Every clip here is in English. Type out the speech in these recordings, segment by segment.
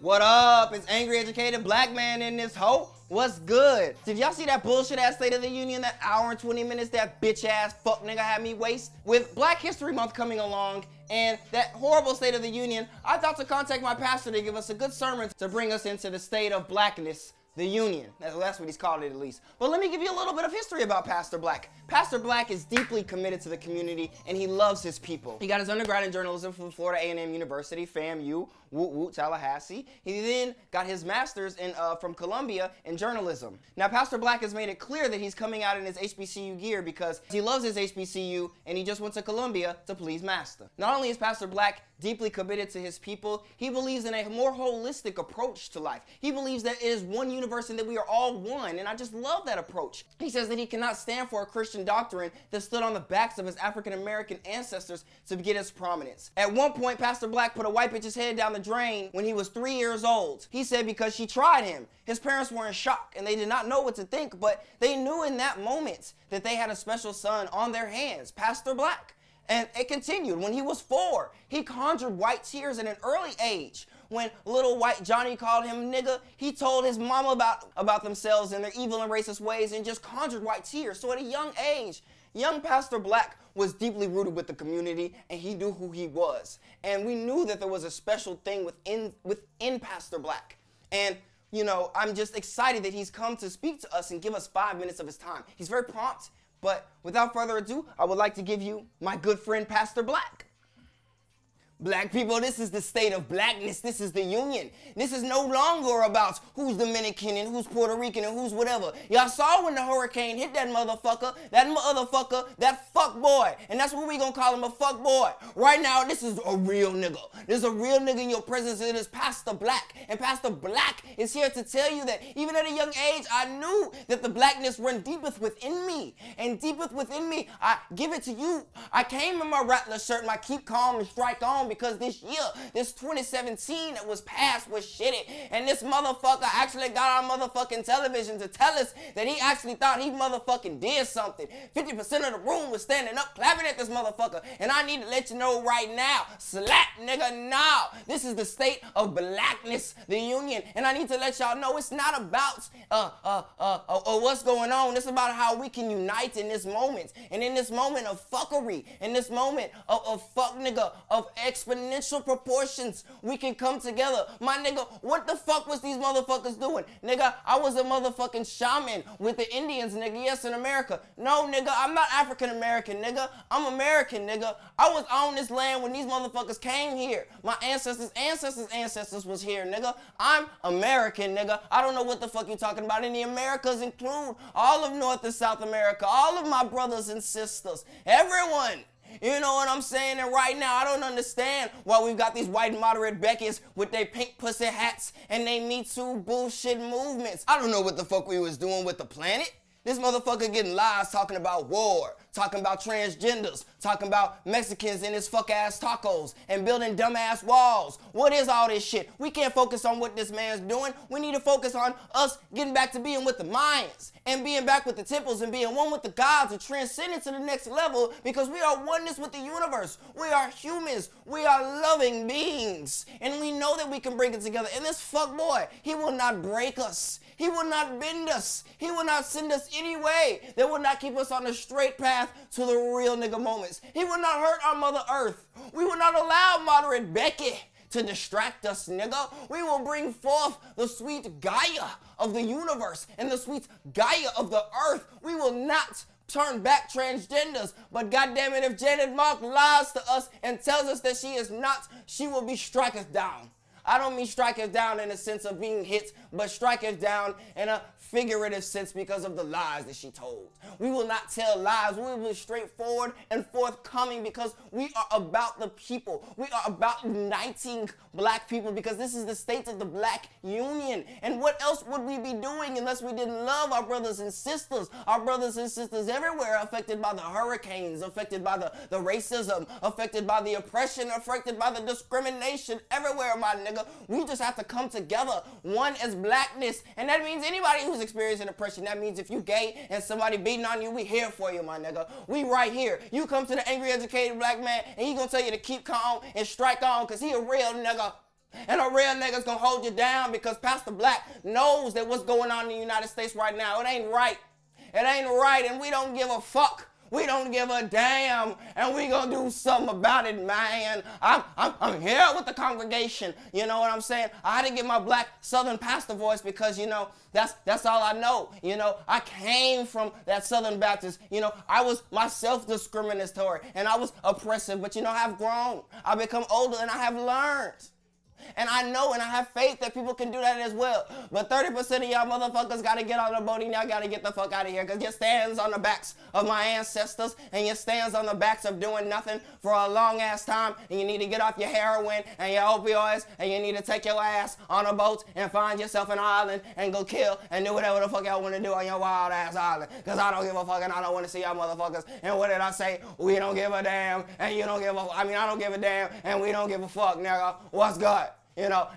What up? It's angry educated black man in this hoe. What's good? Did y'all see that bullshit ass State of the Union, that hour and 20 minutes that bitch ass fuck nigga had me waste? With Black History Month coming along and that horrible State of the Union, I thought to contact my pastor to give us a good sermon to bring us into the state of blackness the Union. That's what he's called it at least. But let me give you a little bit of history about Pastor Black. Pastor Black is deeply committed to the community and he loves his people. He got his undergrad in journalism from Florida A&M University, FAMU, Woot Woot, Tallahassee. He then got his master's in, uh, from Columbia in journalism. Now, Pastor Black has made it clear that he's coming out in his HBCU gear because he loves his HBCU and he just went to Columbia to please Master. Not only is Pastor Black deeply committed to his people, he believes in a more holistic approach to life. He believes that it is one universe and that we are all one, and I just love that approach. He says that he cannot stand for a Christian doctrine that stood on the backs of his African American ancestors to get its prominence. At one point, Pastor Black put a white bitch's head down the drain when he was three years old. He said because she tried him. His parents were in shock and they did not know what to think, but they knew in that moment that they had a special son on their hands, Pastor Black. And it continued. When he was four, he conjured white tears at an early age. When little white Johnny called him nigga, he told his mama about, about themselves and their evil and racist ways and just conjured white tears. So at a young age, young Pastor Black was deeply rooted with the community and he knew who he was. And we knew that there was a special thing within, within Pastor Black. And you know, I'm just excited that he's come to speak to us and give us five minutes of his time. He's very prompt, but without further ado, I would like to give you my good friend, Pastor Black. Black people, this is the state of blackness. This is the union. This is no longer about who's Dominican and who's Puerto Rican and who's whatever. Y'all saw when the hurricane hit that motherfucker, that motherfucker, that fuck boy. And that's what we gonna call him a fuck boy. Right now, this is a real nigga. There's a real nigga in your presence, and it's Pastor Black. And Pastor Black is here to tell you that even at a young age, I knew that the blackness run deepeth within me. And deepeth within me, I give it to you. I came in my Rattler shirt, my keep calm and strike on because this year, this 2017 that was passed was shitty. And this motherfucker actually got on motherfucking television to tell us that he actually thought he motherfucking did something. 50% of the room was standing up clapping at this motherfucker. And I need to let you know right now, slap nigga now. This is the state of blackness, the union. And I need to let y'all know it's not about uh, uh, uh, uh, uh what's going on. It's about how we can unite in this moment. And in this moment of fuckery, in this moment of, of fuck nigga, of ex exponential proportions. We can come together. My nigga, what the fuck was these motherfuckers doing? Nigga, I was a motherfucking shaman with the Indians, nigga. Yes, in America. No, nigga, I'm not African American, nigga. I'm American, nigga. I was on this land when these motherfuckers came here. My ancestors, ancestors, ancestors was here, nigga. I'm American, nigga. I don't know what the fuck you talking about. And the Americas include all of North and South America, all of my brothers and sisters, everyone. You know what I'm saying? And right now, I don't understand why we've got these white moderate Beckys with their pink pussy hats and they Me Too bullshit movements. I don't know what the fuck we was doing with the planet. This motherfucker getting lies talking about war, talking about transgenders, talking about Mexicans and his fuck ass tacos, and building dumbass walls. What is all this shit? We can't focus on what this man's doing. We need to focus on us getting back to being with the Mayans and being back with the temples and being one with the gods and transcending to the next level because we are oneness with the universe. We are humans. We are loving beings. And we know that we can bring it together. And this fuck boy, he will not break us. He will not bend us. He will not send us any way that will not keep us on the straight path to the real nigga moments. He will not hurt our Mother Earth. We will not allow moderate Becky to distract us, nigga. We will bring forth the sweet Gaia of the universe and the sweet Gaia of the earth. We will not turn back transgenders. But goddamn it, if Janet Mock lies to us and tells us that she is not, she will be striketh down. I don't mean striketh down in the sense of being hit, but striketh down in a figurative sense because of the lies that she told. We will not tell lies. We will be straightforward and forthcoming because we are about the people. We are about uniting black people because this is the state of the black union. And what else would we be doing unless we didn't love our brothers and sisters? Our brothers and sisters everywhere affected by the hurricanes, affected by the, the racism, affected by the oppression, affected by the discrimination everywhere, my nigga. We just have to come together. One is blackness. And that means anybody who's experiencing oppression. That means if you gay and somebody beating on you, we here for you, my nigga. We right here. You come to the angry educated black man and he gonna tell you to keep calm and strike on because he a real nigga. And a real nigga's gonna hold you down because Pastor Black knows that what's going on in the United States right now, it ain't right. It ain't right, and we don't give a fuck. We don't give a damn, and we gonna do something about it, man. I'm, I'm, I'm here with the congregation. You know what I'm saying? I had to get my black Southern pastor voice because you know that's that's all I know. You know, I came from that Southern Baptist. You know, I was myself discriminatory and I was oppressive, but you know, I've grown. I've become older, and I have learned. And I know and I have faith that people can do that as well. But 30% of y'all motherfuckers gotta get on the boat and y'all gotta get the fuck out of here because your stands on the backs of my ancestors and your stands on the backs of doing nothing for a long ass time and you need to get off your heroin and your opioids and you need to take your ass on a boat and find yourself an island and go kill and do whatever the fuck y'all wanna do on your wild ass island. Cause I don't give a fuck and I don't wanna see y'all motherfuckers. And what did I say? We don't give a damn and you don't give a I mean I don't give a damn and we don't give a fuck, nigga. What's good? You know,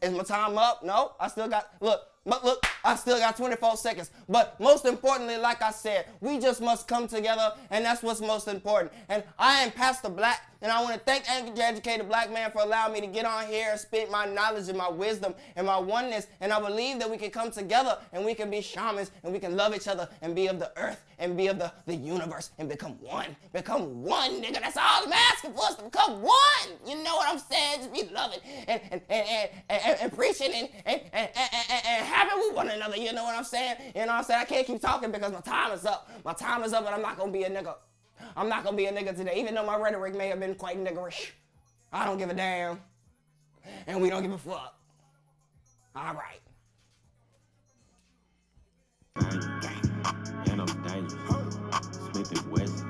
is my time up? No, I still got, look, but look, I still got 24 seconds. But most importantly, like I said, we just must come together, and that's what's most important. And I am Pastor Black, and I want to thank the Educated Black Man for allowing me to get on here and spit my knowledge and my wisdom and my oneness. And I believe that we can come together and we can be shamans and we can love each other and be of the earth and be of the, the universe and become one. Become one, nigga. That's all I'm asking for us to become one. You know what I'm saying? Just be loving and, and, and, and, and, preaching and, and, and, and, and having with one another. You know what I'm saying? You know what I'm saying? I can't keep talking because my time is up. My time is up and I'm not going to be a nigga. I'm not gonna be a nigga today, even though my rhetoric may have been quite niggerish. I don't give a damn. And we don't give a fuck. All right. And I'm dangerous. Smith and Wesson.